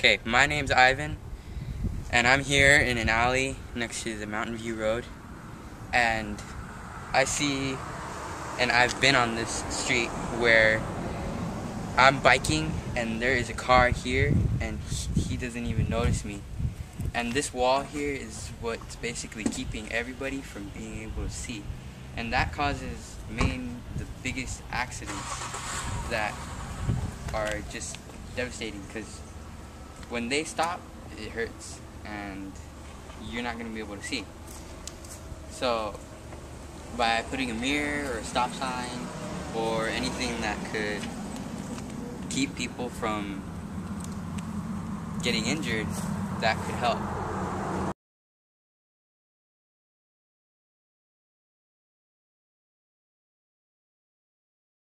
Okay, my name's Ivan, and I'm here in an alley next to the Mountain View Road, and I see, and I've been on this street where I'm biking, and there is a car here, and he doesn't even notice me. And this wall here is what's basically keeping everybody from being able to see. And that causes main, the biggest accidents that are just devastating because when they stop, it hurts, and you're not gonna be able to see. So, by putting a mirror or a stop sign or anything that could keep people from getting injured, that could help.